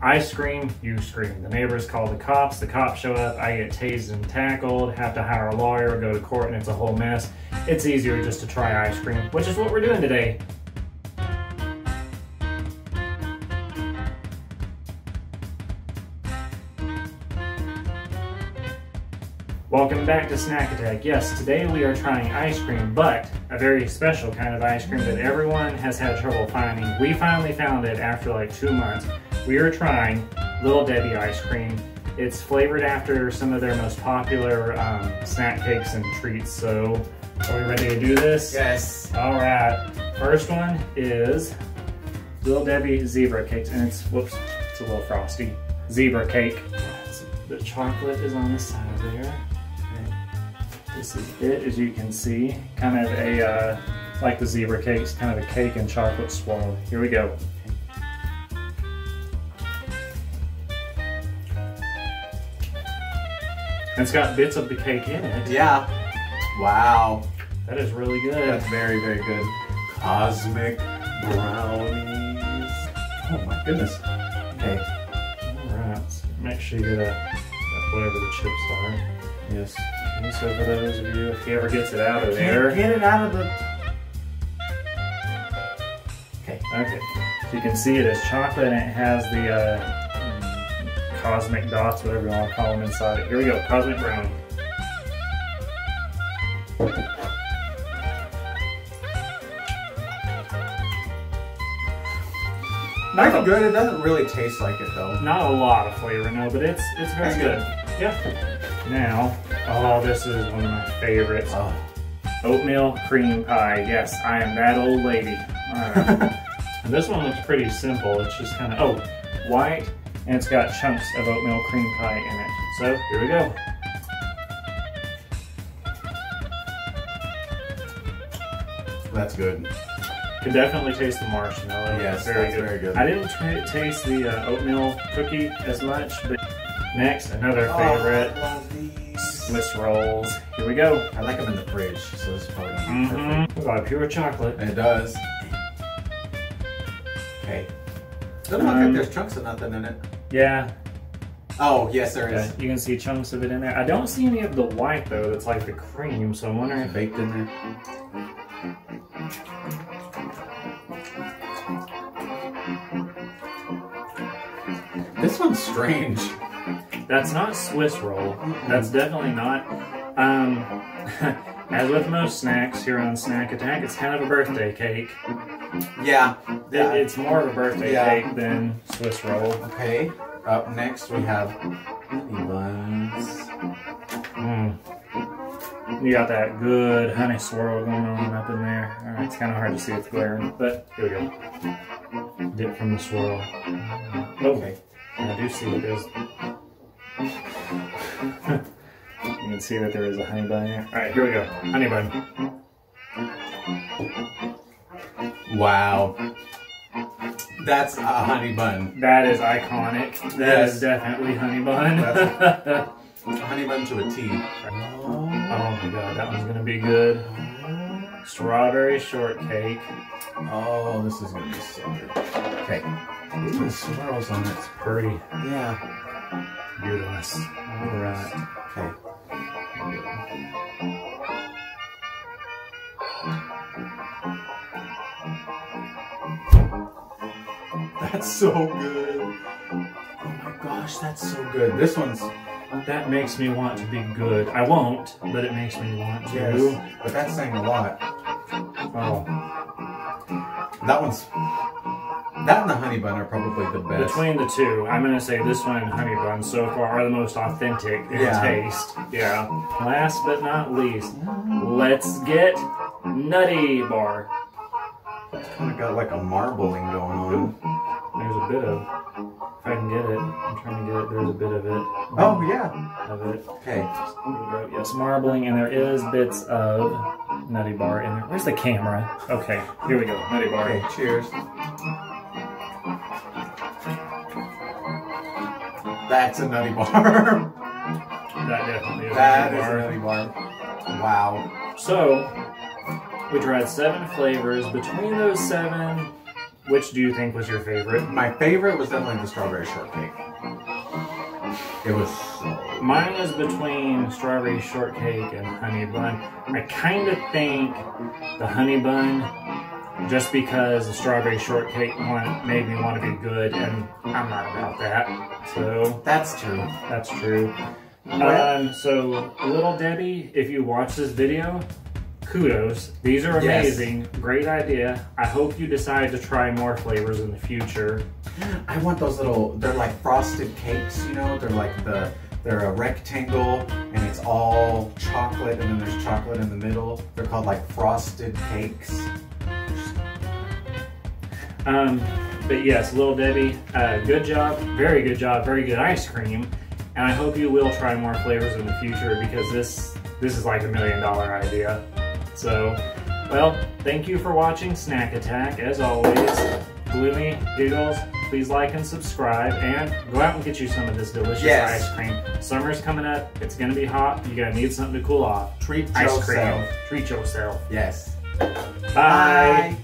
I scream, you scream. The neighbors call the cops, the cops show up, I get tased and tackled, have to hire a lawyer, go to court, and it's a whole mess. It's easier just to try ice cream, which is what we're doing today. Welcome back to Snack Attack. Yes, today we are trying ice cream, but a very special kind of ice cream that everyone has had trouble finding. We finally found it after like two months. We are trying Little Debbie ice cream. It's flavored after some of their most popular um, snack cakes and treats. So, are we ready to do this? Yes. All right. First one is Little Debbie zebra cakes, and it's whoops, it's a little frosty. Zebra cake. The chocolate is on the side there. This is it, as you can see. Kind of a, uh, like the zebra cakes, kind of a cake and chocolate swirl. Here we go. It's got bits of the cake in it. Yeah. Wow. That is really good. That's very, very good. Cosmic brownies. Oh my goodness. Okay. Alright, so make sure you get a, whatever the chips are. Yes. Okay, so for those of you, if he ever gets it out of there. Get it out of the. Okay. Okay, so you can see it is chocolate and it has the uh, cosmic dots, whatever you want to call them inside it. Here we go, cosmic brownie. That's good. It doesn't really taste like it though. Not a lot of flavor, no, but it's it's very That's good. Yeah. Now, oh, this is one of my favorites. Oh. Oatmeal cream pie. Yes, I am that old lady. Alright. and this one looks pretty simple. It's just kind of, oh, white, and it's got chunks of oatmeal cream pie in it. So, here we go. That's good. Can definitely taste the marshmallow. Yes, very that's good. very good. I didn't t- taste the uh, oatmeal cookie as much, but next, another Oh, favorite, I love these. Swiss rolls. Here we go. I like them in the fridge, so this is probably gonna be Mm-hmm. Got pure chocolate. perfect. It does. Okay. Doesn't look Um, like there's chunks of nothing in it. Yeah, Oh, yes, there is. You can see chunks of it in there. I don't see any of the white though. That's like the cream. So I'm wondering if Baked in there. This one's strange. that's not Swiss roll. That's definitely not. Um, as with most snacks here on Snack Attack, it's kind of a birthday cake. Yeah. It- it's more of a birthday Yeah. cake than Swiss roll. Okay. Up next we have honey buns. Mm. You got that good honey swirl going on up in there. All right, it's kind of hard to see with glaring, but here we go. Dip from the swirl. Oh, Okay. I do see that there's. you can see that there is a honey bun there. All right, here we go. Honey bun. Wow. That's a honey bun. That is iconic. That is Yes. definitely honey bun. A honey bun to a T. oh my god, that one's gonna be good. Strawberry shortcake. Oh, this is gonna be so good. Okay. Ooh, swirls on it. It's pretty. Yeah. Beautiful. All right. Okay. That's so good. Oh my gosh, that's so good. This one's That makes me want to be good. I won't, but it makes me want to. yes, but that's saying a lot. Oh, That one's that and the honey bun are probably the best. between the two, I'm gonna say this one and honey bun so far are the most authentic in Yeah. taste. Yeah. Last but not least, let's get Nutty Bar. It's kind of got like a marbling going on. There's a bit of, if I can get it, I'm trying to get it. There's a bit of it. Oh yeah. Of it. Okay. Here we go. Yes, marbling, and there is bits of Nutty Bar in there. Where's the camera? Okay, here we go. Nutty Bar. Okay. Cheers. That's a nutty bar. That definitely is that a is Nutty a nutty bar. Wow. So, we tried seven flavors. Between those seven, which do you think was your favorite? My favorite was definitely the strawberry shortcake. It was so. Mine is between strawberry shortcake and honey bun. I kind of think the honey bun, just because the strawberry shortcake one made me want to be good, and I'm not about that. So That's true. that's true. Um, so Little Debbie, if you watch this video, kudos. These are Yes. amazing. Great idea. I hope you decide to try more flavors in the future. I want those little. They're like frosted cakes. You know, they're like the. They're a rectangle and it's all chocolate and then there's chocolate in the middle. They're called like frosted cakes. Um, but yes, Little Debbie, uh, good job, very good job, very good ice cream, and I hope you will try more flavors in the future because this this is like a million dollar idea. So, well, thank you for watching Snack Attack. As always, Gloomy Giggles, please like and subscribe, and go out and get you some of this delicious Yes. ice cream. Summer's coming up; it's gonna be hot. You're gonna need something to cool off. Treat Ice yourself. cream. Treat yourself. Yes. Bye. Bye.